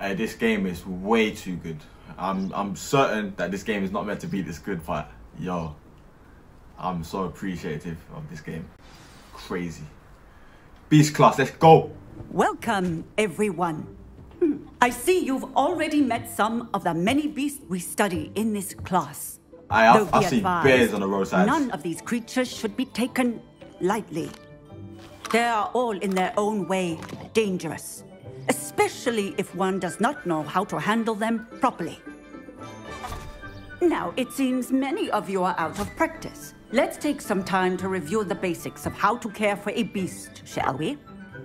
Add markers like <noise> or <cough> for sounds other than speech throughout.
Hey, this game is way too good. I'm I'm certain that this game is not meant to be this good, but yo, I'm so appreciative of this game. Crazy. Beast class, let's go. Welcome, everyone. Hmm, I see you've already met some of the many beasts we study in this class. I, I've, I've seen bears on the roadside. None of these creatures should be taken lightly. They are all in their own way dangerous, especially if one does not know how to handle them properly. Now, it seems many of you are out of practice. Let's take some time to review the basics of how to care for a beast, shall we?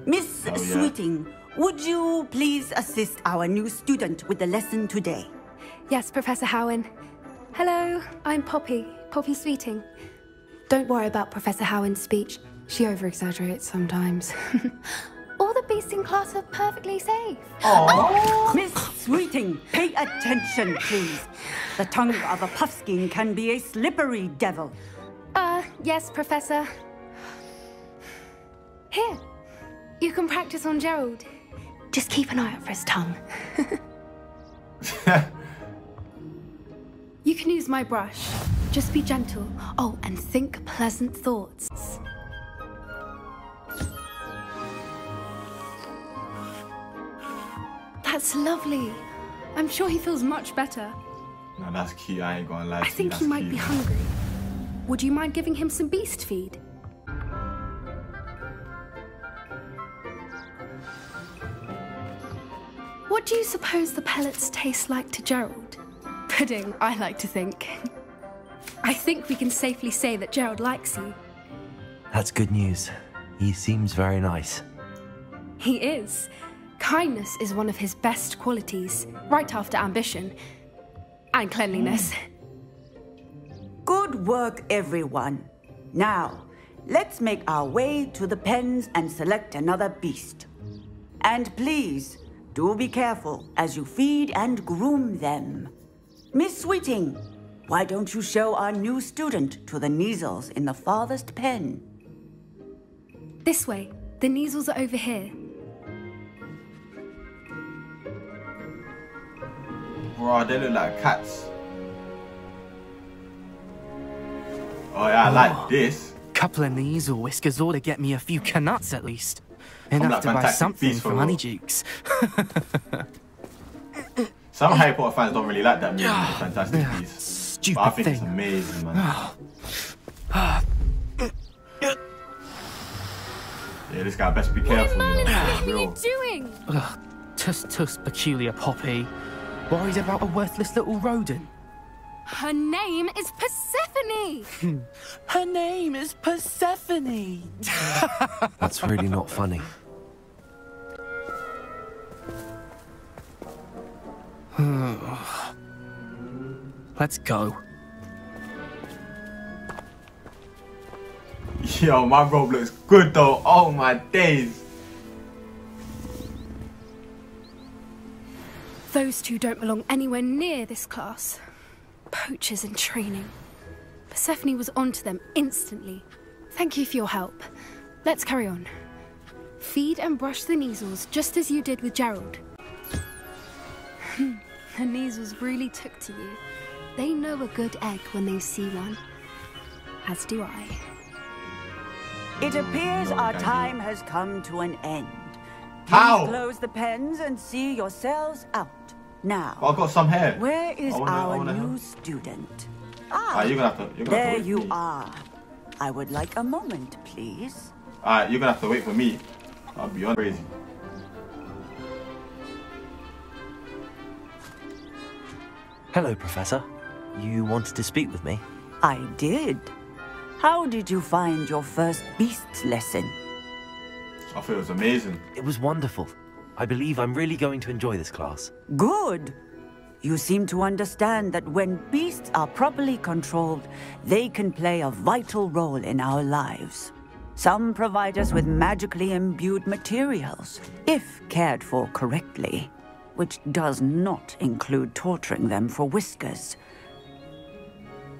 Miss Oh, yeah. Sweeting, would you please assist our new student with the lesson today? Yes, Professor Howin. Hello, I'm Poppy, Poppy Sweeting. Don't worry about Professor Howin's speech. She over-exaggerates sometimes. <laughs> All the beasts in class are perfectly safe. Miss Sweeting, pay attention, please. The tongue of a puffskein can be a slippery devil. Uh, yes, Professor. Here, you can practice on Gerald. Just keep an eye out for his tongue. <laughs> you can use my brush. Just be gentle. Oh, and think pleasant thoughts. That's lovely. I'm sure he feels much better. No, that's cute. I ain't gonna lie. I to you, think he might cute. be hungry. Would you mind giving him some beast feed? What do you suppose the pellets taste like to Gerald? Pudding, I like to think. I think we can safely say that Gerald likes you. That's good news. He seems very nice. He is. Kindness is one of his best qualities, right after ambition and cleanliness. Mm. Good work, everyone. Now, let's make our way to the pens and select another beast. And please, do be careful as you feed and groom them. Miss Sweeting, why don't you show our new student to the Kneazles in the farthest pen? This way. The Kneazles are over here. Bro, they look like cats. Oh yeah, I like this. Couple of these or whiskers ought to get me a few Knuts at least. Enough like to buy something for from real. Honeydukes. <laughs> Some Harry Potter fans don't really like that movie, Fantastic Beasts. Stupid But I think it's thing. amazing, man. <sighs> Yeah, this guy best be careful. You know, for real. doing? Ugh, tuss tuss peculiar poppy. Worried about a worthless little rodent. Her name is Persephone! Hmm. Her name is Persephone. <laughs> That's really not funny. <sighs> Let's go. Yo, my robe looks good though. Oh my days. Those two don't belong anywhere near this class. Poachers in training. Persephone was onto them instantly. Thank you for your help. Let's carry on. Feed and brush the Kneazles just as you did with Gerald. Hmm, the Kneazles really took to you. They know a good egg when they see one. As do I. It appears our thank you. time has come to an end. Please How? close the pens and see yourselves out. Now, But I've got some hair. where is wanna- our new help. student? Alright, you're gonna have to. You're gonna have There to wait you me. are. I would like a moment, please. Alright, you're gonna have to wait for me. I'll be on crazy. Hello, Professor. You wanted to speak with me? I did. How did you find your first beasts lesson? I feel it was amazing. It was wonderful. I believe I'm really going to enjoy this class. Good. You seem to understand that when beasts are properly controlled, they can play a vital role in our lives. Some provide us with magically imbued materials, if cared for correctly, which does not include torturing them for whiskers.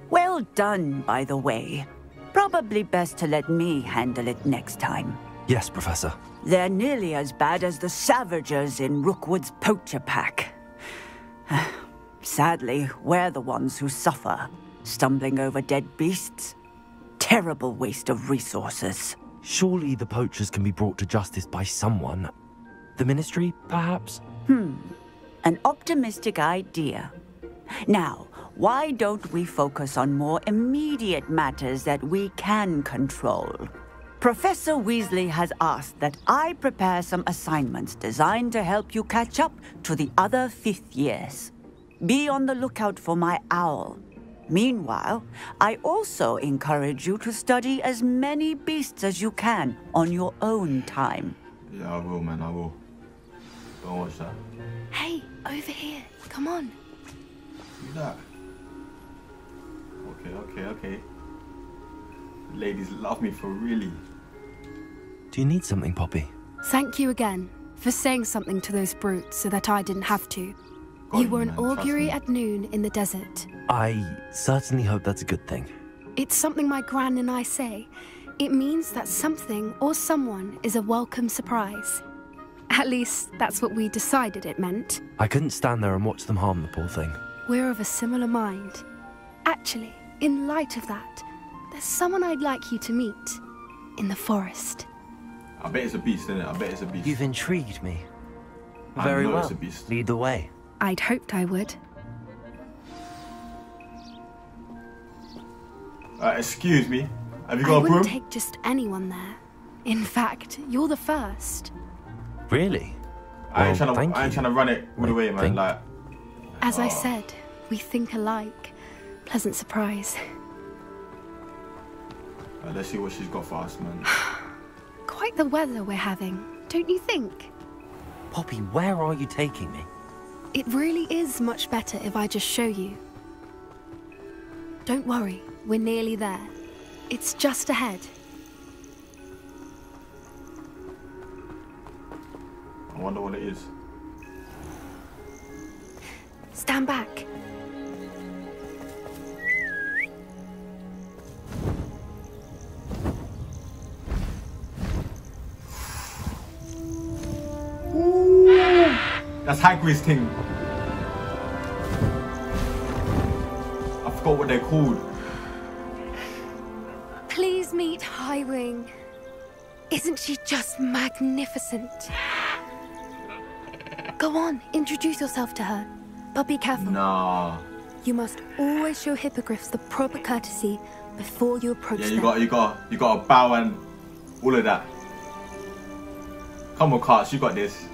Well done, by the way. Probably best to let me handle it next time. Yes, Professor. They're nearly as bad as the Savagers in Rookwood's poacher pack. <sighs> Sadly, we're the ones who suffer, stumbling over dead beasts. Terrible waste of resources. Surely the poachers can be brought to justice by someone. The Ministry, perhaps? Hmm. An optimistic idea. Now, why don't we focus on more immediate matters that we can control? Professor Weasley has asked that I prepare some assignments designed to help you catch up to the other fifth years. Be on the lookout for my owl. Meanwhile, I also encourage you to study as many beasts as you can on your own time. Yeah, I will, man. I will. Don't watch that. Hey, over here. Come on. Do that. Okay, okay, okay. Ladies love me for really. Do you need something, Poppy? Thank you again for saying something to those brutes so that I didn't have to. Got you you, were an man, Augurey at noon in the desert. I certainly hope that's a good thing. It's something my gran and I say. It means that something or someone is a welcome surprise. At least, that's what we decided it meant. I couldn't stand there and watch them harm the poor thing. We're of a similar mind. Actually, in light of that, there's someone I'd like you to meet in the forest. I bet it's a beast, innit? I bet it's a beast. You've intrigued me. I Very know well. it's a beast. Lead the way. I'd hoped I would. Uh, excuse me. Have you I got a wouldn't broom? take just anyone there. In fact, you're the first. Really? I ain't trying thank to. I ain't trying to run it all the way, man. Thank- Like, As I Oh. said, we think alike. Pleasant surprise. uh, let's see what she's got for us, man. <sighs> <sighs> <sighs> Quite the weather we're having, don't you think? Poppy, where are you taking me? It really is much better if I just show you. Don't worry, we're nearly there. It's just ahead. I wonder what it is. Stand back. That's Hagrid's thing. I forgot what they're called. Please meet Highwing. Isn't she just magnificent? Go on, introduce yourself to her. But be careful. Nah. You must always show hippogriffs the proper courtesy before you approach Yeah, you them. got, you got, you got to bow and all of that. Come on, Karts, you got this.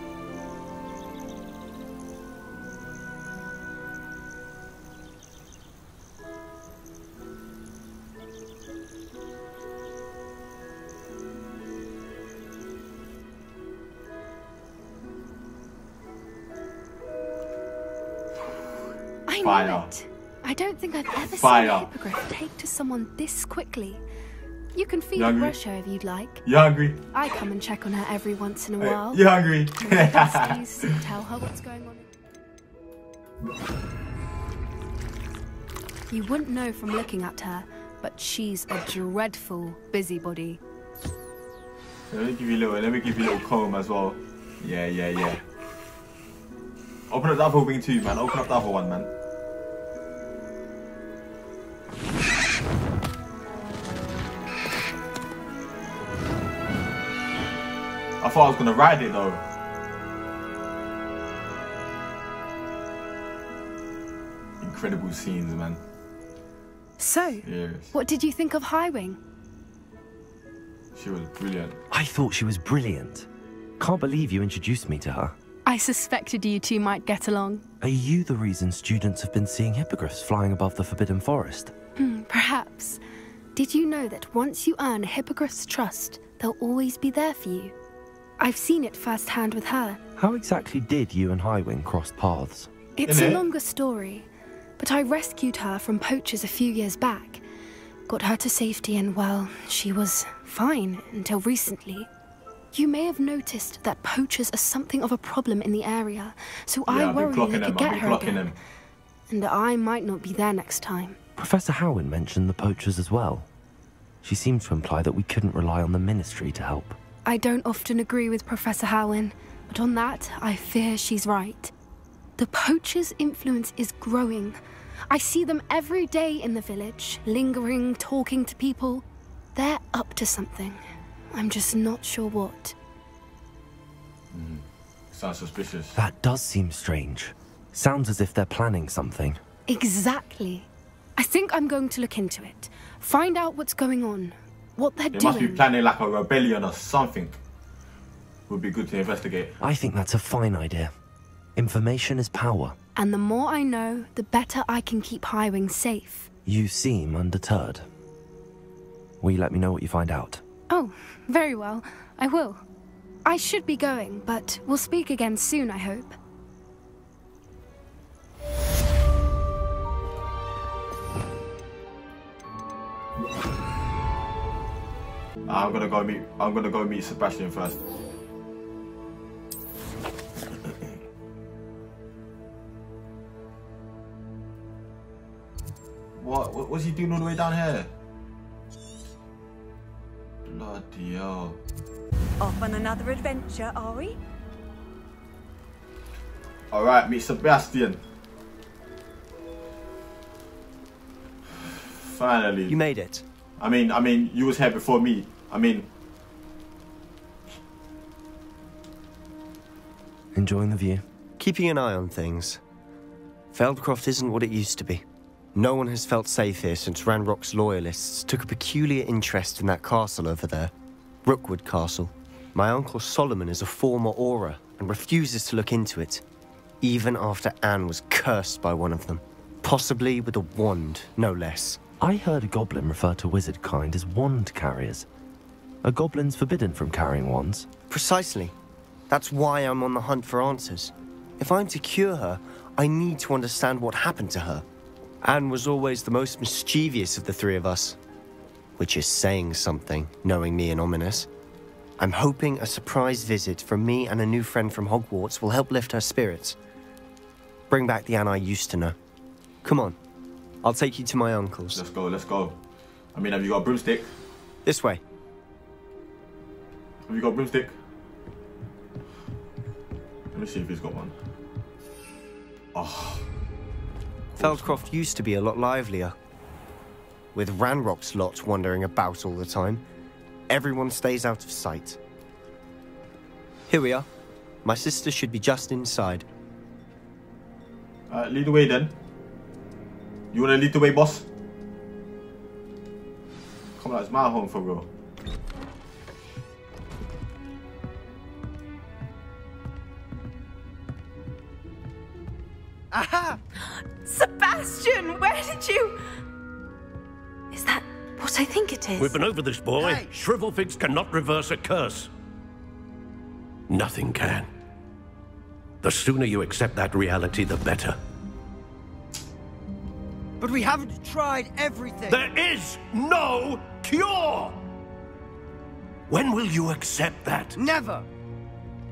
Don't think I've ever Fire. seen a hippogriff take to someone this quickly. You can feed You her hungry? brush her if you'd like. You hungry? I come and check on her every once in a while. You hungry? Besties, <laughs> tell her what's going on. You wouldn't know from looking at her, but she's a dreadful busybody. let me give you a little. Let me give you a little comb as well. Yeah, yeah, yeah. Open up that other wing too, man. Open up that other one, man. I thought I was gonna ride it though. Incredible scenes, man. So, Yes, what did you think of Highwing? she was brilliant. I thought she was brilliant. Can't believe you introduced me to her. I suspected you two might get along. Are you the reason students have been seeing hippogriffs flying above the Forbidden Forest? Hmm, perhaps. Did you know that once you earn a hippogriff's trust, they'll always be there for you? I've seen it firsthand with her. How exactly did you and Highwing cross paths? It's a longer story, but I rescued her from poachers a few years back. Got her to safety, and well, she was fine until recently. You may have noticed that poachers are something of a problem in the area, so Yeah, I I've worry clocking they could I've get her again. them. And I might not be there next time. Professor Howin mentioned the poachers as well. She seemed to imply that we couldn't rely on the Ministry to help. I don't often agree with Professor Howin, but on that, I fear she's right. The poacher's influence is growing. I see them every day in the village, lingering, talking to people. They're up to something. I'm just not sure what. Hmm. Sounds suspicious. That does seem strange. Sounds as if they're planning something. Exactly. I think I'm going to look into it. Find out what's going on. What they're They doing. must be planning like a rebellion or something. Would be good to investigate. I think that's a fine idea. Information is power. And the more I know, the better I can keep Highwing safe. You seem undeterred. Will you let me know what you find out? Oh, very well. I will. I should be going, but we'll speak again soon, I hope. I'm gonna go meet. I'm gonna go meet Sebastian first. <coughs> What? What was he doing all the way down here? Bloody hell! Off on another adventure, are we? All right, meet Sebastian. <sighs> Finally. You made it. I mean, I mean, you was here before me. I mean, Enjoying the view? Keeping an eye on things. Feldcroft isn't what it used to be. No one has felt safe here since Ranrock's loyalists took a peculiar interest in that castle over there. Rookwood Castle. My uncle Solomon is a former Auror and refuses to look into it, even after Anne was cursed by one of them. Possibly with a wand, no less. I heard a goblin refer to wizard kind as wand carriers. Are goblins forbidden from carrying wands? Precisely. That's why I'm on the hunt for answers. If I'm to cure her, I need to understand what happened to her. Anne was always the most mischievous of the three of us. Which is saying something, knowing me and Ominis. I'm hoping a surprise visit from me and a new friend from Hogwarts will help lift her spirits. Bring back the Anne I used to know. Come on. I'll take you to my uncle's. let's go, let's go. I mean, have you got a broomstick? This way. Have you got a broomstick? Let me see if he's got one. Oh, Feldcroft used to be a lot livelier. With Ranrock's lot wandering about all the time, everyone stays out of sight. Here we are. My sister should be just inside. uh, lead the way then. You wanna lead the way, boss? Come on, it's my home for real. Sebastian, where did you. Is that what I think it is? We've been over this, boy. Hey. Shrivelfigs cannot reverse a curse. Nothing can. The sooner you accept that reality, the better. But we haven't tried everything. There is no cure! When will you accept that? Never.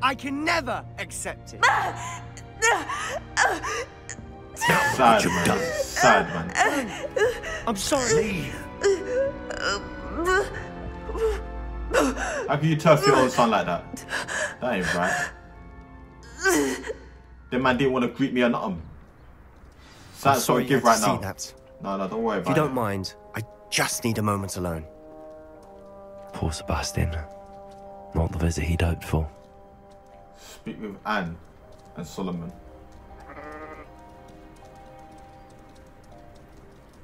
I can never accept it. Ah! Now, Sad what you've man. done. Sad man. I'm sorry. How can you turf your own son like that? That ain't right. The man didn't want to greet me or nothing. Sad, I'm sorry you give right to see now. that. No, no, don't worry If about you don't it. mind, I just need a moment alone. Poor Sebastian. Not the visit he'd hoped for. Speak with Anne and Solomon.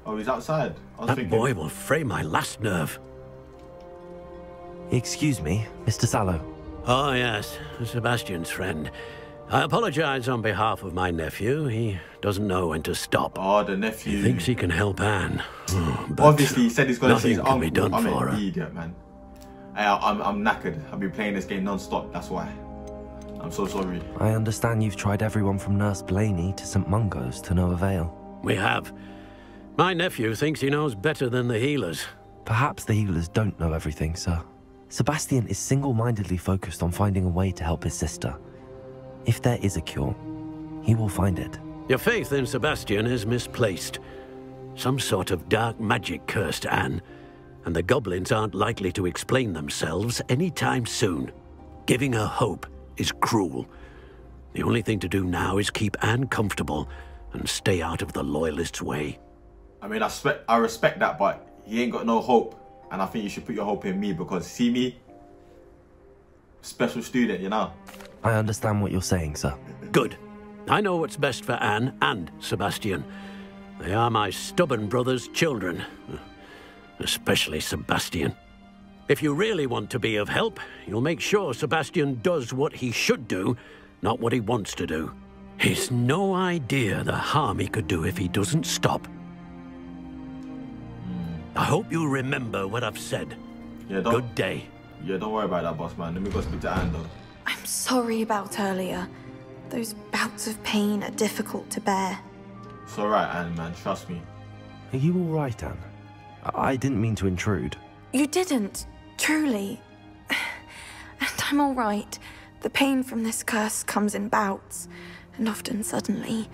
Oh, he's outside. I was That thinking. boy will fray my last nerve. Excuse me, Mr. Sallow. Oh, yes, Sebastian's friend. I apologize on behalf of my nephew. He doesn't know when to stop. Oh, the nephew. He thinks he can help Anne. Oh, but Obviously, he said he's going to see nothing his can uncle. be done I'm for an her. idiot, man. I, I'm, I'm knackered. I've been playing this game non-stop. That's why. I'm so sorry. I understand you've tried everyone from Nurse Blaney to St. Mungo's to no avail. We have. My nephew thinks he knows better than the healers. Perhaps the healers don't know everything, sir. Sebastian is single-mindedly focused on finding a way to help his sister. If there is a cure, he will find it. Your faith in Sebastian is misplaced. Some sort of dark magic cursed Anne. and the goblins aren't likely to explain themselves anytime soon. Giving her hope is cruel. The only thing to do now is keep Anne comfortable and stay out of the Loyalists' way. I mean, I respect, I respect that, but he ain't got no hope. And I think you should put your hope in me because see me, special student, you know. I understand what you're saying, sir. Good. I know what's best for Anne and Sebastian. They are my stubborn brother's children. Especially Sebastian. If you really want to be of help, you'll make sure Sebastian does what he should do, not what he wants to do. He's no idea the harm he could do if he doesn't stop. I hope you remember what I've said. Yeah, don't, Good day. yeah, don't worry about that, boss man. Let me go speak to Anne though. I'm sorry about earlier. Those bouts of pain are difficult to bear. It's alright, Anne, man. Trust me. Are you all right, Anne? I I didn't mean to intrude. You didn't, truly. And I'm all right. The pain from this curse comes in bouts, and often suddenly.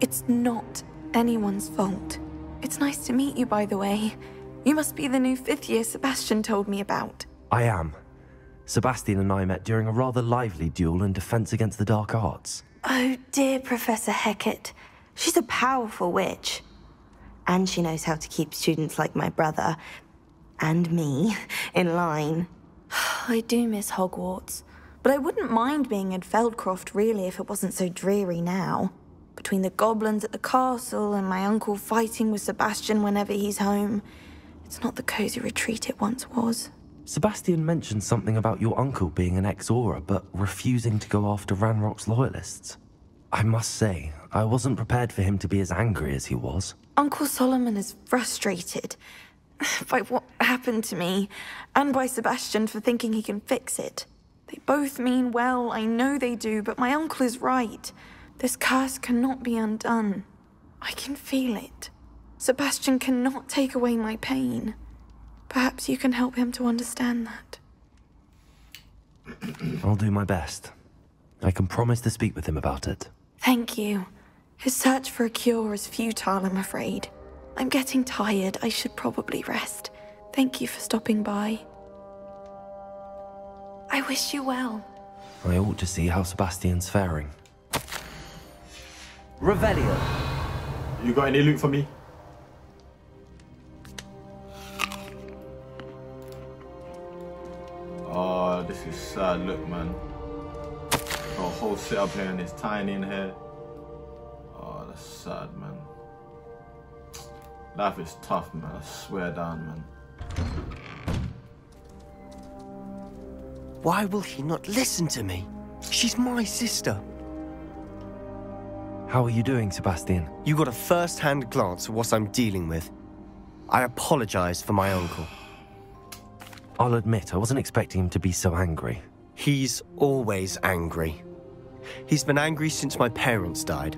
It's not anyone's fault. It's nice to meet you, by the way. You must be the new fifth year Sebastian told me about. I am. Sebastian and I met during a rather lively duel in Defense Against the Dark Arts. Oh, dear Professor Hecat. She's a powerful witch. And she knows how to keep students like my brother and me in line. I do miss Hogwarts, but I wouldn't mind being in Feldcroft really if it wasn't so dreary now. Between the goblins at the castle and my uncle fighting with Sebastian whenever he's home, it's not the cozy retreat it once was. Sebastian mentioned something about your uncle being an ex-Auror, but refusing to go after Ranrock's loyalists. I must say, I wasn't prepared for him to be as angry as he was. Uncle Solomon is frustrated <laughs> by what happened to me, and by Sebastian for thinking he can fix it. They both mean well, I know they do, but my uncle is right. This curse cannot be undone. I can feel it. Sebastian cannot take away my pain. Perhaps you can help him to understand that. <clears throat> I'll do my best. I can promise to speak with him about it. Thank you. His search for a cure is futile, I'm afraid. I'm getting tired. I should probably rest. Thank you for stopping by. I wish you well. I ought to see how Sebastian's faring. Revelio. You got any loot for me? Oh, this is sad. Look, man. Got a whole setup here and it's tiny in here. Oh, that's sad, man. Life is tough, man. I swear down, man. Why will he not listen to me? She's my sister. How are you doing, Sebastian? You got a first-hand glance at what I'm dealing with. I apologize for my uncle. <sighs> I'll admit, I wasn't expecting him to be so angry. He's always angry. He's been angry since my parents died.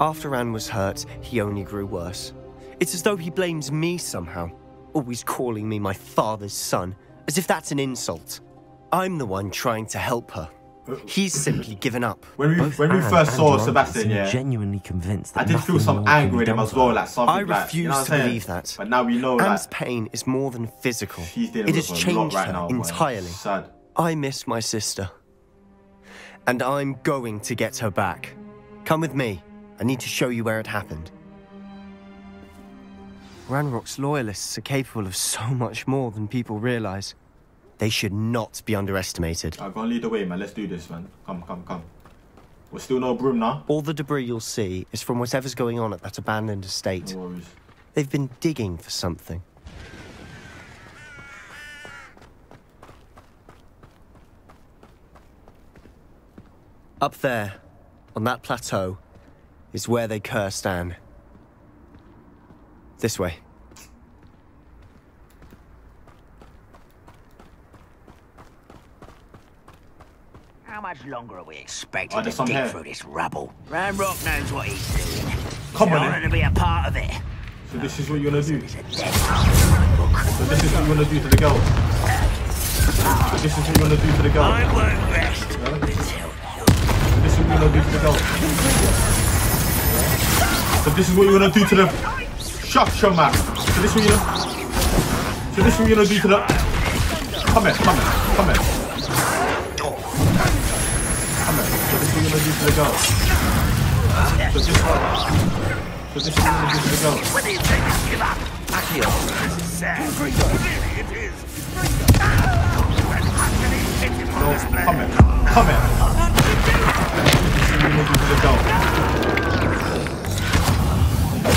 After Anne was hurt, he only grew worse. It's as though he blames me somehow, always calling me my father's son, as if that's an insult. I'm the one trying to help her. He's simply given up. When we Both when we first saw Sebastian, yeah, genuinely convinced that I did feel some anger in him as well, like something I like, refuse you know to believe that. But now we know that Anne's pain is more than physical. It has changed right her now. entirely. Sad. I miss my sister. And I'm going to get her back. Come with me. I need to show you where it happened. Ranrock's loyalists are capable of so much more than people realize. They should not be underestimated. Go and lead the way, man. Let's do this, man. Come, come, come. We're still no broom now. All the debris you'll see is from whatever's going on at that abandoned estate. No worries. They've been digging for something. Up there, on that plateau, is where they cursed Anne. This way. How much longer are we expected Oh, to dig here. through this rubble? Ranrock knows what he's doing. Come In on, order then. to be a part of it. So this is what you're gonna do. It's a dead book. So this is what you're gonna do to the girl. So this is what you're gonna do to the girl. I won't rest Yeah. until So this is what you're gonna do to the girl. So this is what you're gonna do to the. Shut your mouth. So this what you're. So this what you're gonna do to the. Come here, come here, come here. Come here. So this what you're gonna do to the girl. So this, what? so this what you're gonna do to the girl. When do you think give up? Accio. This is sad. Really, it is. And how can he hit him on No, come here, come here. This is what you're gonna do to the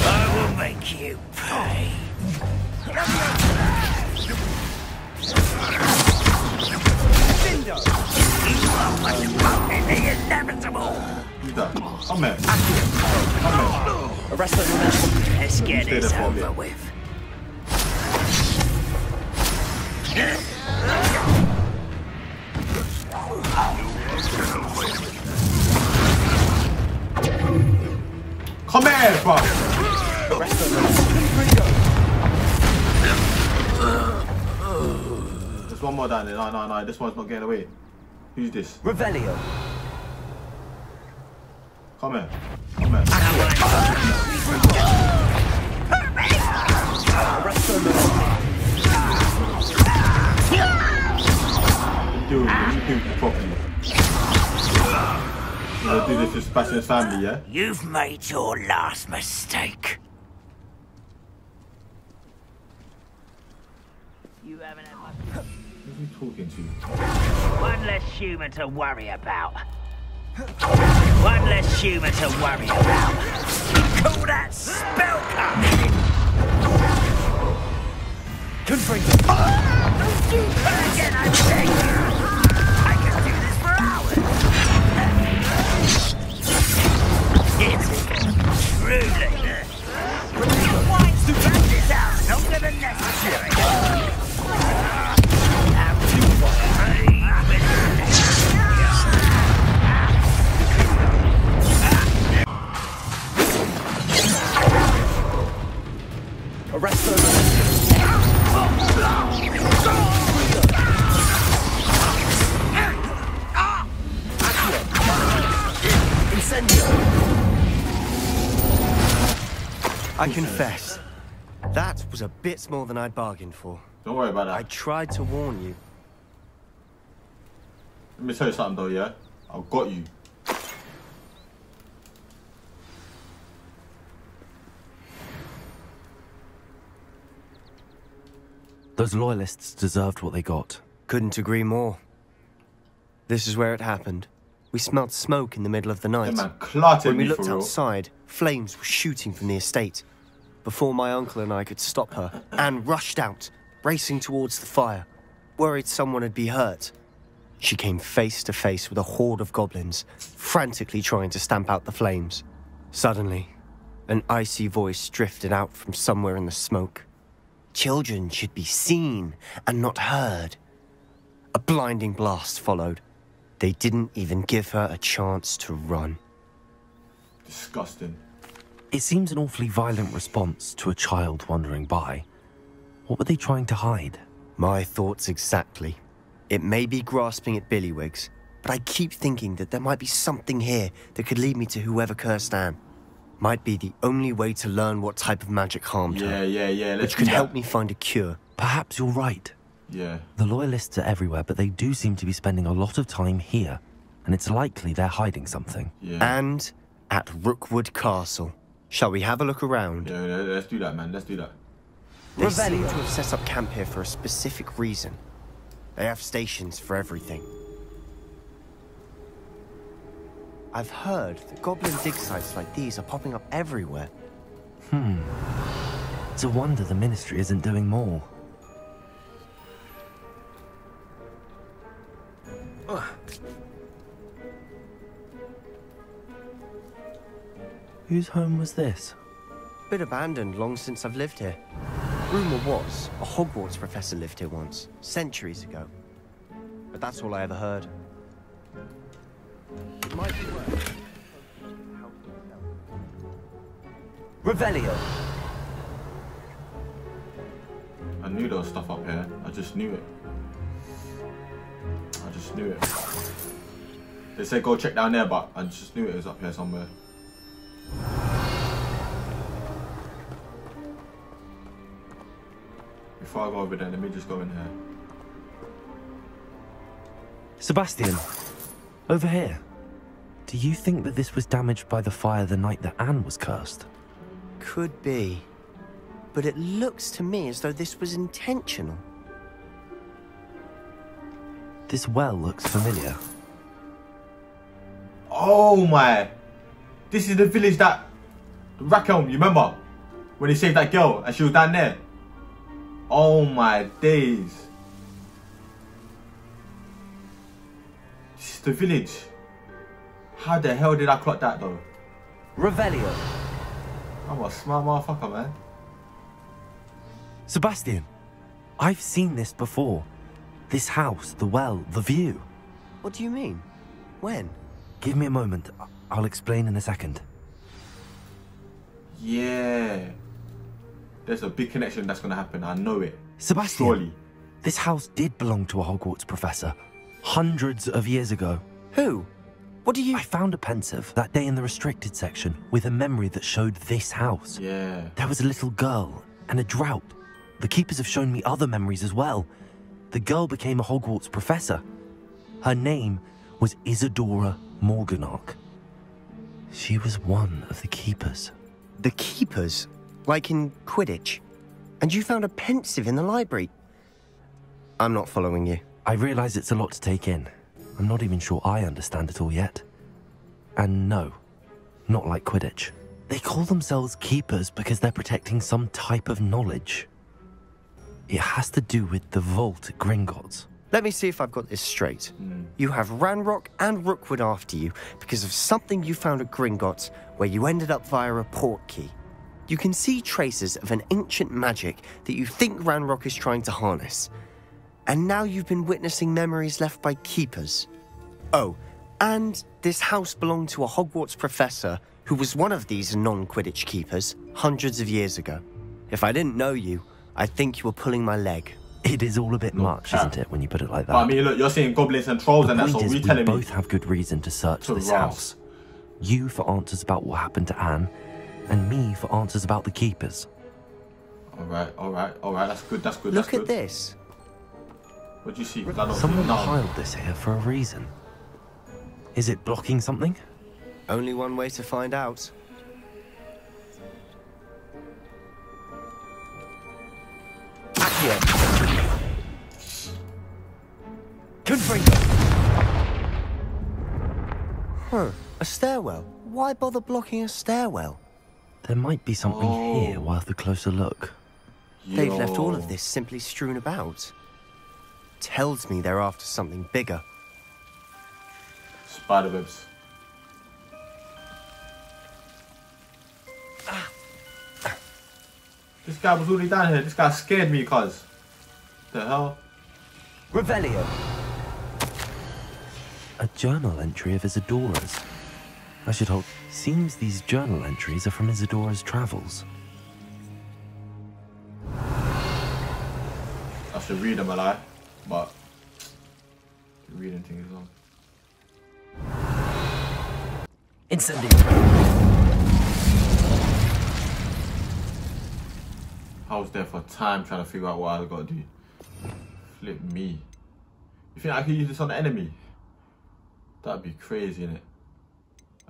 girl. I will make you pay. You are what's the inevitable. Come here. Come here. Arrest them. Let's get this over with. Come here, bro. There's one more down there. No, no, no. This one's not getting away. Who's this? Revelio. Come here. Come here. Do it. You do it properly. You're gonna do this to Sebastian's family, yeah? You've made your last mistake. You haven't had much. Who's he talking to? One less human to worry about. One less human to worry about. Call that spell casting. Confringo. Ah, don't do that again, I beg you. I can do this for hours. It's truly. This out longer than necessary. Them. Incendio. I confess, that was a bit more than I'd bargained for. Don't worry about that. I tried to warn you. Let me tell you something though, yeah? I've got you. Those loyalists deserved what they got. Couldn't agree more. This is where it happened. We smelled smoke in the middle of the night. Man, when we looked outside, flames were shooting from the estate. Before my uncle and I could stop her, Anne rushed out, racing towards the fire, worried someone had be hurt. She came face to face with a horde of goblins, frantically trying to stamp out the flames. Suddenly, an icy voice drifted out from somewhere in the smoke. Children should be seen and not heard. A blinding blast followed. They didn't even give her a chance to run. Disgusting. It seems an awfully violent response to a child wandering by. What were they trying to hide? My thoughts exactly. It may be grasping at Billywigs, but I keep thinking that there might be something here that could lead me to whoever cursed Anne. Might be the only way to learn what type of magic harmed Yeah, her. yeah, yeah. Let's Which could help me find a cure. Perhaps you're right. Yeah. The loyalists are everywhere, but they do seem to be spending a lot of time here. And it's likely they're hiding something. Yeah. And at Rookwood Castle. Shall we have a look around? Yeah, yeah, let's do that, man. Let's do that. They seem to have set up camp here for a specific reason. They have stations for everything. I've heard that goblin dig sites like these are popping up everywhere. Hmm. It's a wonder the Ministry isn't doing more. Ugh. Whose home was this? Been abandoned long since I've lived here. Rumor was a Hogwarts professor lived here once, centuries ago. But that's all I ever heard. It might be worth. Revelio. I knew there was stuff up here. I just knew it. I just knew it. They said go check down there, but I just knew it was up here somewhere. Before I go over there, let me just go in here. Sebastian, over here. Do you think that this was damaged by the fire the night that Anne was cursed? Could be. But it looks to me as though this was intentional. This well looks familiar. Oh my! This is the village that Raquel, you remember? When he saved that girl and she was down there. Oh my days. This is the village. How the hell did I clock that though? Revelio. I'm a smart motherfucker, man. Sebastian, I've seen this before. This house, the well, the view. What do you mean? When? Give me a moment. I- I'll explain in a second. Yeah. There's a big connection that's gonna happen. I know it. Sebastian, Surely. this house did belong to a Hogwarts professor hundreds of years ago. Who? What do you. I found a Pensieve that day in the restricted section with a memory that showed this house. Yeah. There was a little girl and a drought. The keepers have shown me other memories as well. The girl became a Hogwarts professor. Her name was Isadora Morganach. She was one of the keepers. The keepers? Like in Quidditch? And you found a Pensieve in the library? I'm not following you. I realize it's a lot to take in. I'm not even sure I understand it all yet. And no, not like Quidditch. They call themselves keepers because they're protecting some type of knowledge. It has to do with the vault at Gringotts. Let me see if I've got this straight. Hmm. You have Ranrock and Rookwood after you because of something you found at Gringotts where you ended up via a Portkey. You can see traces of an ancient magic that you think Ranrock is trying to harness. And now you've been witnessing memories left by keepers. Oh, and this house belonged to a Hogwarts professor who was one of these non Quidditch keepers hundreds of years ago. If I didn't know you, I'd think you were pulling my leg. It is all a bit much, isn't it, when you put it like that? But I mean, look, you're seeing goblins and trolls the and that's point what is, we we telling me. We both have good reason to search To this Ross. house. You for answers about what happened to Anne, and me for answers about the keepers. Alright, alright, alright, that's good, that's good, Look that's at this. What do you see? 'Cause I Someone see nothing. piled this here for a reason. Is it blocking something? Only one way to find out. Accio. Confringo! Huh. A stairwell. Why bother blocking a stairwell? There might be something here worth a closer look. They've left all of this simply strewn about. Tells me they're after something bigger. Spiderwebs. This guy was already down here. This guy scared me, cuz. The hell? Revelio. A journal entry of Isadora's. I should hold. Seems these journal entries are from Isadora's travels. I should read them a lie, but reading things on. Incendio! I was there for time trying to figure out what I got to do. Flip me. You think I could use this on the enemy? That'd be crazy, innit?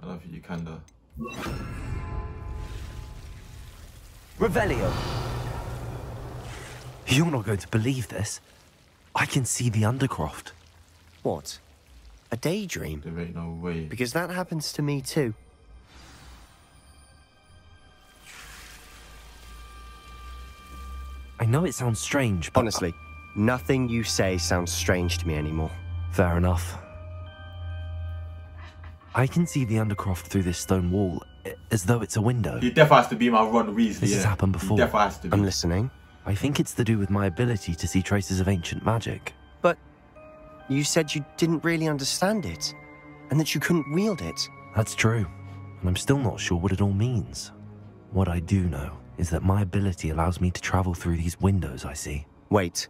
I don't think you can though. Revelio. You're not going to believe this. I can see the Undercroft. What? A daydream? There ain't no way. Because that happens to me too. I know it sounds strange, but. Honestly, nothing you say sounds strange to me anymore. Fair enough. I can see the Undercroft through this stone wall, eh, as though it's a window. He definitely has to be my Ron Weasley. This has innit? happened He before. definitely has to be. I'm listening. I think it's to do with my ability to see traces of ancient magic. But you said you didn't really understand it, and that you couldn't wield it. That's true, and I'm still not sure what it all means. What I do know is that my ability allows me to travel through these windows I see. Wait.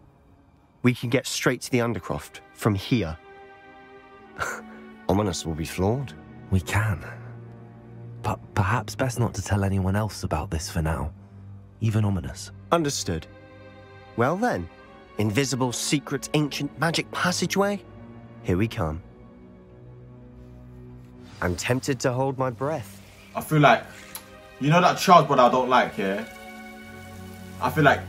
We can get straight to the Undercroft from here. <laughs> Ominis will be flawed. We can. But perhaps best not to tell anyone else about this for now. Even Ominis. Understood. Well then, invisible, secret, ancient magic passageway? Here we come. I'm tempted to hold my breath. I feel like, you know that Charles brother I don't like, yeah? I feel like,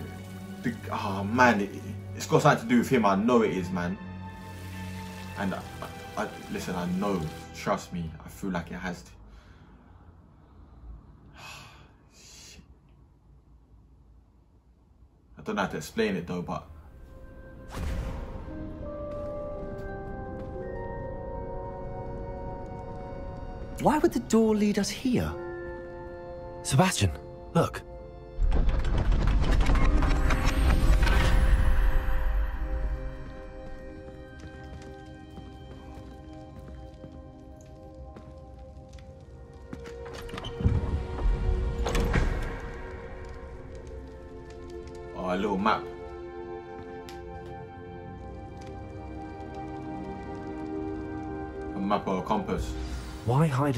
the, oh man, it, it's got something to do with him. I know it is, man. And I, I, I, listen, I know, trust me, I feel like it has to. Shit. I don't know how to explain it though, but Why would the door lead us here? Sebastian, look.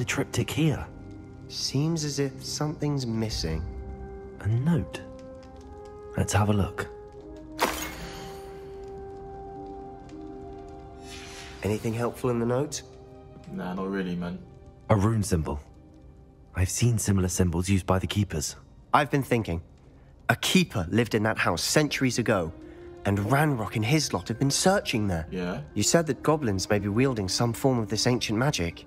A triptych here? Seems as if something's missing. A note. Let's have a look. Anything helpful in the note? Nah, not really, man. A rune symbol. I've seen similar symbols used by the keepers. I've been thinking. A keeper lived in that house centuries ago, and Ranrock and his lot have been searching there. Yeah? You said that goblins may be wielding some form of this ancient magic.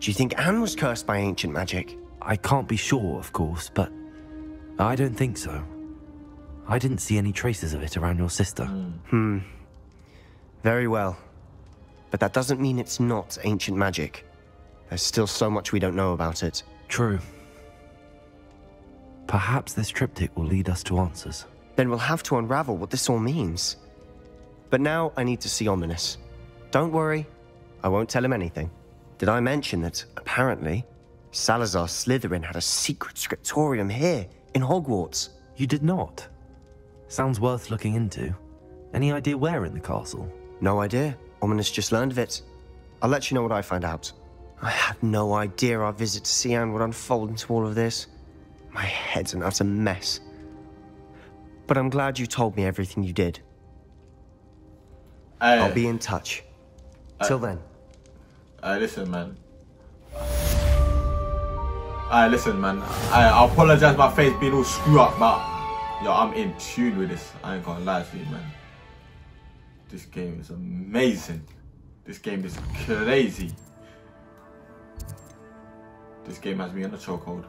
Do you think Anne was cursed by ancient magic? I can't be sure, of course, but I don't think so. I didn't see any traces of it around your sister. Hmm. Very well. But that doesn't mean it's not ancient magic. There's still so much we don't know about it. True. Perhaps this triptych will lead us to answers. Then we'll have to unravel what this all means. But now I need to see Ominis. Don't worry, I won't tell him anything. Did I mention that, apparently, Salazar Slytherin had a secret scriptorium here in Hogwarts? You did not? Sounds worth looking into. Any idea where in the castle? No idea. Ominis just learned of it. I'll let you know what I find out. I had no idea our visit to Cian would unfold into all of this. My head's an utter mess. But I'm glad you told me everything you did. Hey, I'll be in touch. Till then. Hey, listen, man. Alright, listen, man. I, I apologize my face being all screwed up, but yo, I'm in tune with this. I ain't gonna lie to you, man. This game is amazing. This game is crazy. This game has me on a chokehold.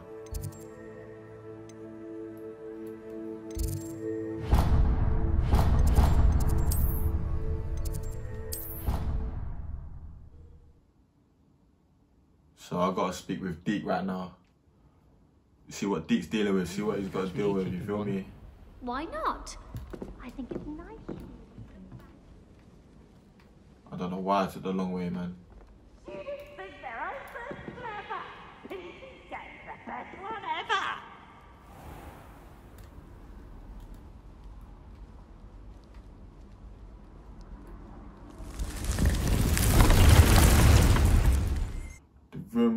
So I gotta speak with Deke right now. See what Deke's dealing with, see what he's got to deal with, you feel me? Why not? I think it's nice. I don't know why I took the long way, man.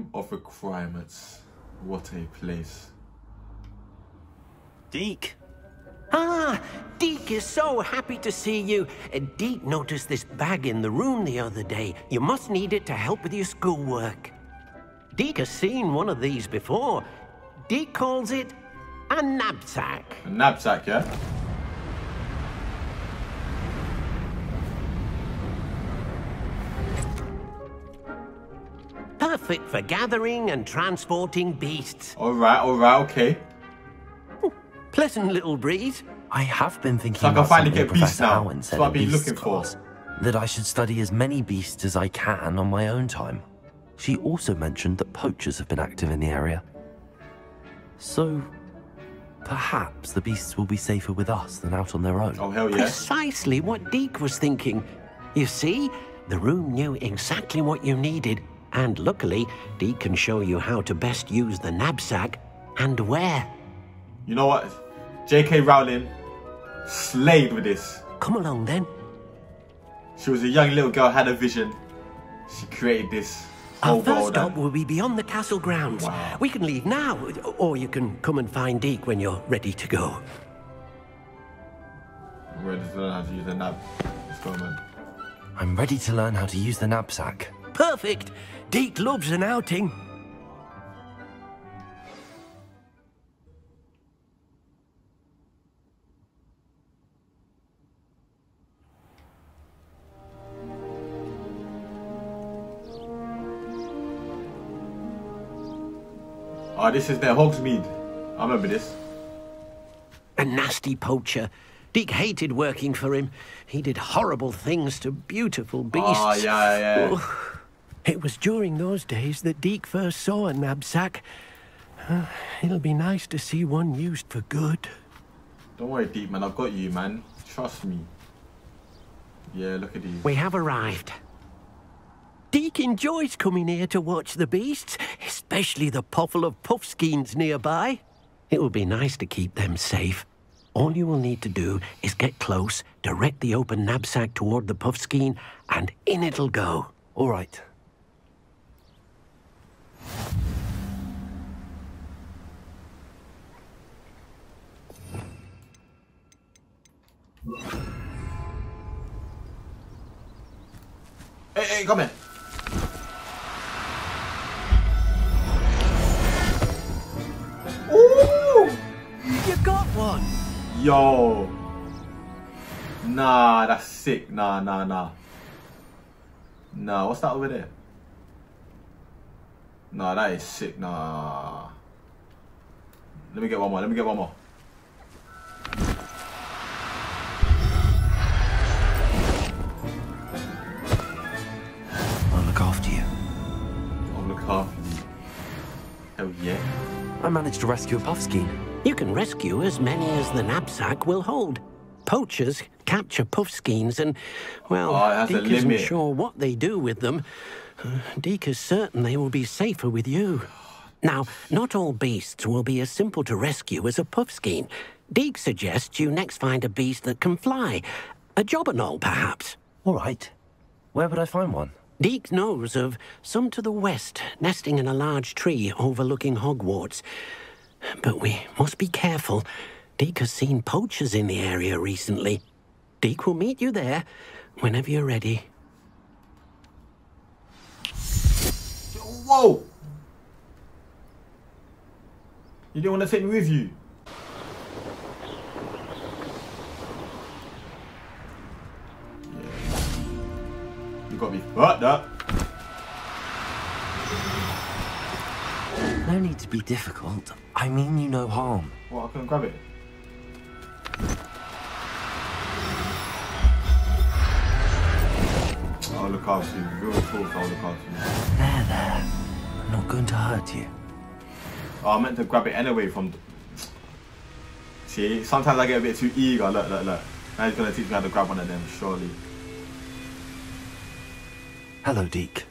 Room of Requirements. What a place. Deke. Ah, Deke is so happy to see you. Deke noticed this bag in the room the other day. You must need it to help with your schoolwork. Deke has seen one of these before. Deke calls it a knapsack. A knapsack, yeah? Perfect for gathering and transporting beasts. Alright, alright, okay. Pleasant little breeze. I have been thinking So I can about finally something get beasts Professor now. Howin That's said what in I've been beasts looking for. class, That I should study as many beasts as I can on my own time. She also mentioned that poachers have been active in the area. So, perhaps the beasts will be safer with us than out on their own. Oh, hell Precisely what Deke was thinking. You see, the room knew exactly what you needed, and luckily, Deke can show you how to best use the knapsack and where. You know what? J.K. Rowling slayed with this. Come along then. She was a young little girl, had a vision. She created this Our whole first world. stop and- will be beyond the castle grounds. We can leave now, or you can come and find Deke when you're ready to go. I'm ready to learn how to use the nab. Let's go, man. I'm ready to learn how to use the knapsack. Perfect. Deke loves an outing. Oh, this is their Hogsmeade. I remember this. A nasty poacher. Deke hated working for him. He did horrible things to beautiful ah, beasts. Oh, yeah, yeah. It was during those days that Deke first saw a knapsack. Uh, it'll be nice to see one used for good. Don't worry, Deep, man. I've got you, man. Trust me. Yeah, look at these. We have arrived. Deke enjoys coming here to watch the beasts, especially the puffle of puffskeins nearby. It will be nice to keep them safe. All you will need to do is get close, direct the open knapsack toward the puffskein, and in it'll go. All right. Hey, hey, come here. Ooh! You got one! Yo. Nah, that's sick. Nah, nah, nah. Nah, what's that over there? Nah, that is sick. Nah. Let me get one more. Let me get one more. I'll look after you. I'll look after you. Hell yeah. I managed to rescue a puffskein. You can rescue as many as the knapsack will hold. Poachers capture puffskeins and, well, Oh, it has a Deke isn't limit. sure what they do with them. Deke is certain they will be safer with you. Now, not all beasts will be as simple to rescue as a puffskein. Deke suggests you next find a beast that can fly. A jobberknoll, perhaps. All right. Where would I find one? Deke knows of some to the west, nesting in a large tree overlooking Hogwarts. But we must be careful. Deke has seen poachers in the area recently. Deke will meet you there whenever you're ready. Whoa! You didn't want to take me with you? Yeah. You got me fucked up. No need to be difficult. I mean you no harm. What, I couldn't grab it? I'll look after you. Real talk, I'll look after you. There, there. I'm not going to hurt you. Oh, I meant to grab it anyway from... See, sometimes I get a bit too eager. Look, look, look. Now he's going to teach me how to grab one of them, surely. Hello, Deke.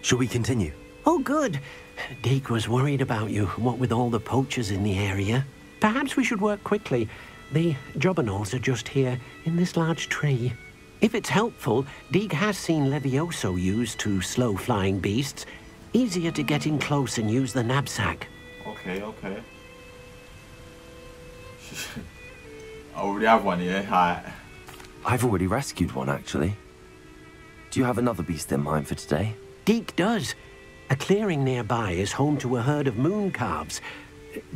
Shall we continue? Oh, good. Deke was worried about you, what with all the poachers in the area. Perhaps we should work quickly. The jobberknolls are just here, in this large tree. If it's helpful, Deke has seen Levioso used to slow flying beasts. Easier to get in close and use the knapsack. Okay, okay. <laughs> I already have one, yeah? Alright. I've already rescued one, actually. Do you have another beast in mind for today? Deke does. A clearing nearby is home to a herd of moon calves.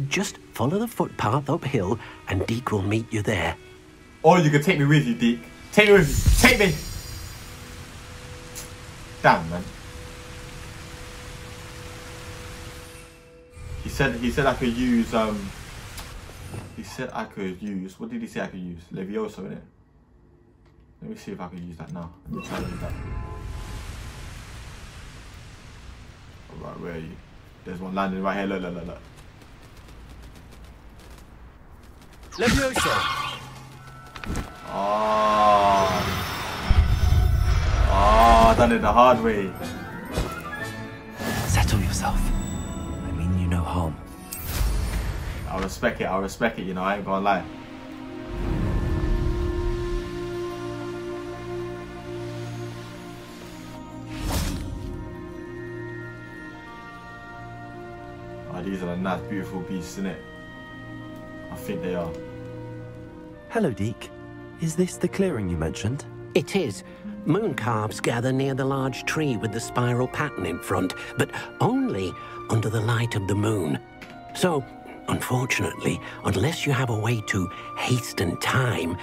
Just follow the footpath uphill, and Deke will meet you there. Or you could take me with you, Deke. Take me. Take me! Damn, man. He said he said I could use um he said I could use what did he say I could use? Levioso in it. Let me see if I can use that now. Let me try to use that. Alright, where are you? There's one landing right here, look, look, look, look. Levioso! Oh. Oh, done it the hard way. Settle yourself. I mean you no harm. I respect it, I respect it, you know, I ain't gonna lie. Oh, these are the nice, beautiful beasts, innit? I think they are. Hello, Deke. Is this the clearing you mentioned? It is. Moon calves gather near the large tree with the spiral pattern in front, but only under the light of the moon. So, unfortunately, unless you have a way to hasten time,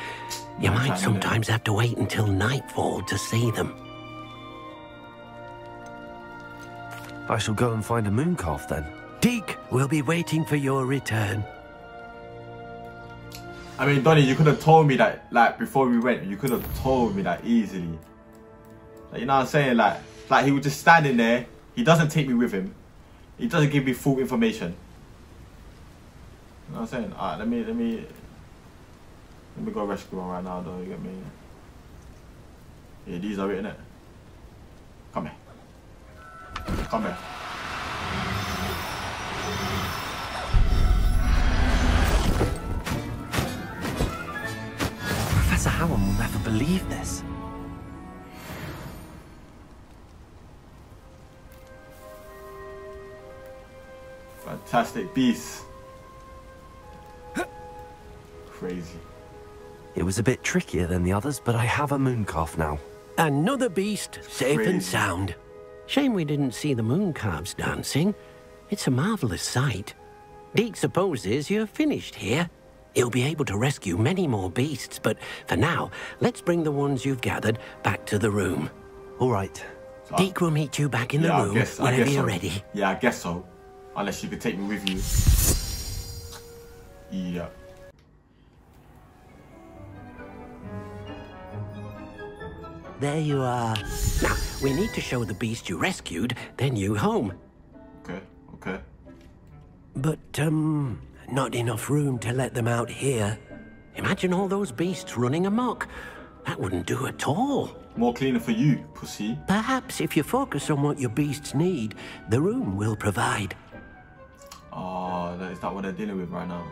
you might sometimes have to wait until nightfall to see them. I shall go and find a moon calf then. Deke will be waiting for your return. I mean, Donny, you could have told me that, like, before we went, you could have told me that easily. Like, you know what I'm saying? Like, like he was just standing there. He doesn't take me with him. He doesn't give me full information. You know what I'm saying? Alright, let me, let me, let me go rescue him right now, though. You get me? Yeah, these are it, innit? Come here. Come here. Professor Howin will never believe this. Fantastic beast. Crazy. It was a bit trickier than the others, but I have a moon calf now. Another beast, safe Crazy. and sound. Shame we didn't see the moon calves dancing. It's a marvelous sight. Deke supposes you're finished here. He'll be able to rescue many more beasts, but for now, let's bring the ones you've gathered back to the room. All right. Deke will meet you back in the yeah, room I guess, I whenever you're so. ready. Yeah, I guess so. Unless you could take me with you. Yeah. There you are. Now, we need to show the beast you rescued their new home. Okay, okay. But, um, not enough room to let them out here. Imagine all those beasts running amok. That wouldn't do at all. More cleaner for you, pussy. Perhaps if you focus on what your beasts need, the room will provide. Oh, that, is that what they're dealing with right now?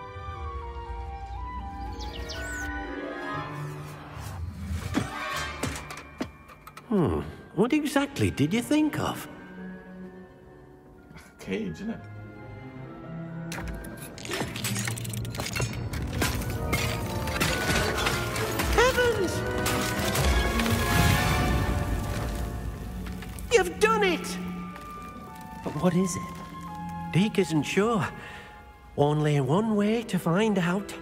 Hmm. What exactly did you think of? Cage, isn't it? Heavens! What is it? Deke isn't sure. Only one way to find out.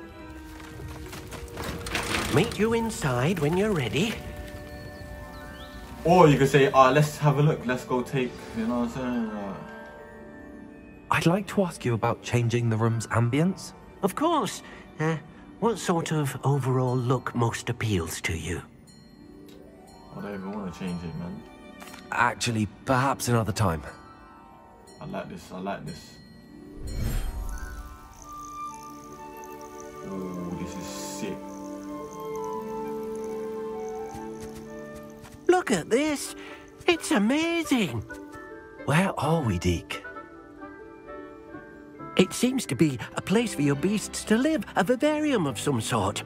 Meet you inside when you're ready. Or you could say, ah, let's have a look. Let's go take, you know what I'm saying? Uh, I'd like to ask you about changing the room's ambience. Of course. Uh, what sort of overall look most appeals to you? I don't even want to change it, man. Actually, perhaps another time. I like this. I like this. Ooh, this is sick. Look at this. It's amazing. Where are we, Deke? It seems to be a place for your beasts to live, a vivarium of some sort.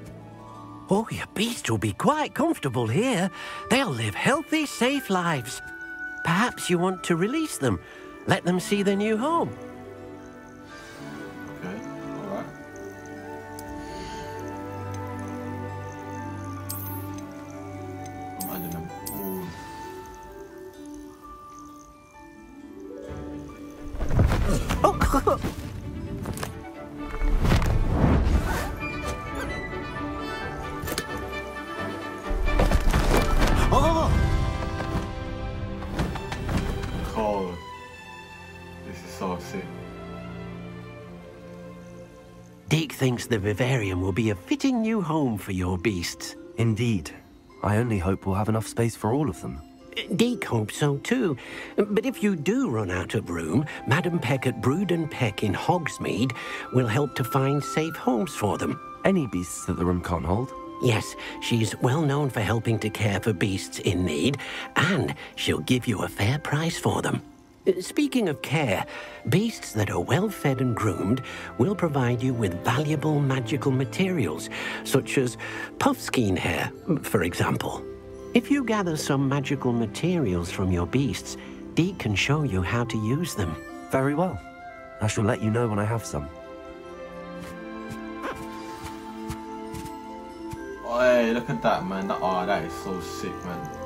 Oh, your beasts will be quite comfortable here. They'll live healthy, safe lives. Perhaps you want to release them, let them see their new home. Thinks the vivarium will be a fitting new home for your beasts. Indeed. I only hope we'll have enough space for all of them. Deke hopes so too. But if you do run out of room, Madam Peck at Brood and Peck in Hogsmeade will help to find safe homes for them. Any beasts that the room can't hold? Yes, she's well known for helping to care for beasts in need, and she'll give you a fair price for them. Speaking of care, beasts that are well fed and groomed will provide you with valuable magical materials, such as puffskein hair, for example. If you gather some magical materials from your beasts, Deke can show you how to use them. Very well. I shall let you know when I have some. Oh, Hey, look at that, man. That, oh, that is so sick, man.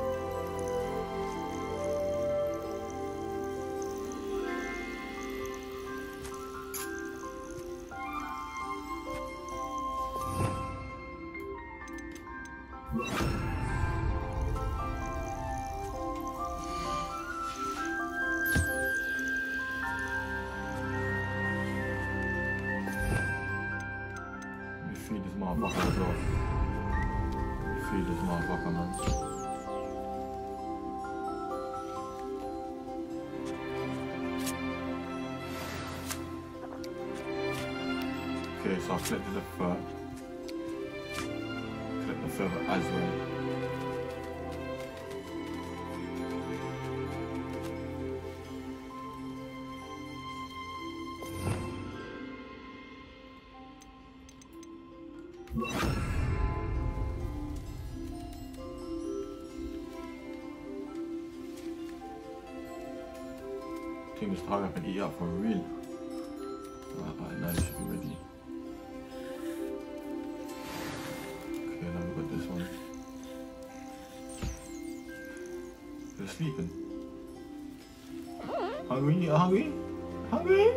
Just hurry up and eat up for real. Alright, now you should be ready. Okay, now we got this one. You're sleeping. Hungry? Hungry? Hungry?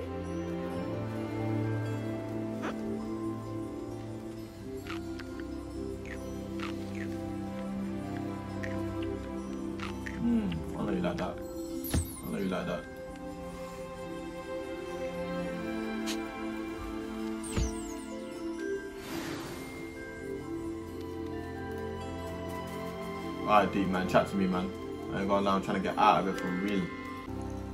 Alright, deep man, chat to me, man. I ain't gonna lie, I'm trying to get out of it for real.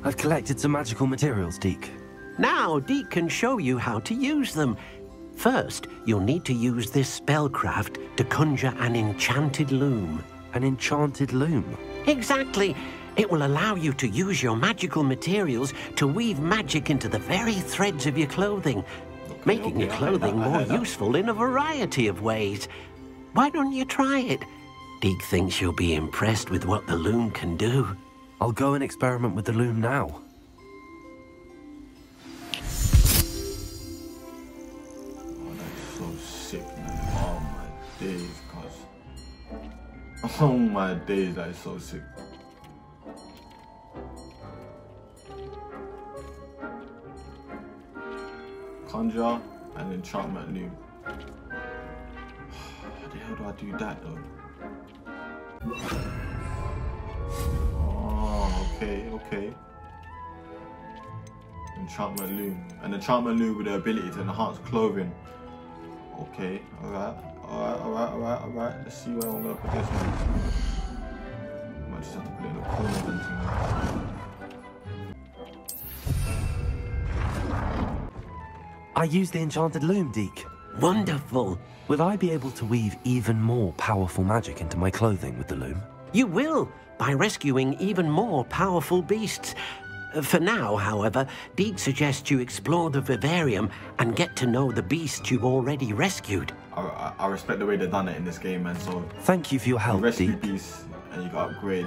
I've collected some magical materials, Deke. Now, Deke can show you how to use them. First, you'll need to use this spellcraft to conjure an enchanted loom. An enchanted loom? Exactly. It will allow you to use your magical materials to weave magic into the very threads of your clothing, making your okay, I heard clothing more useful in a variety of ways. Why don't you try it? Deke thinks you'll be impressed with what the loom can do. I'll go and experiment with the loom now. Oh, that's so sick, man. Oh my days, cuz. Oh my days, that is so sick. Conjure and enchantment loom. <sighs> How the hell do I do that though? Oh, okay, okay. Enchantment loom. An enchantment loom with the ability to enhance clothing. Okay, alright, alright, alright, alright, alright. Let's see where I'm gonna put this one. Might just have to put it in the corner. I used the enchanted loom, Deke. Wonderful. Will I be able to weave even more powerful magic into my clothing with the loom? You will, by rescuing even more powerful beasts. For now, however, Deke suggests you explore the vivarium and get to know the beasts you've already rescued. I, I, respect the way they've done it in this game, man. So Thank you for your you help, rescue Deke. beasts and you got upgrade